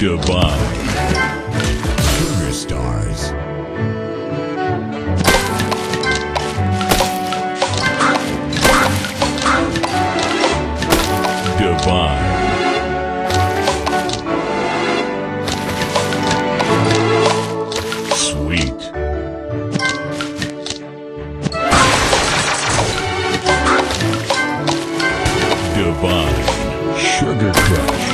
Dubai. Sugar stars. Dubai. Sweet. Divine Sugar Crush.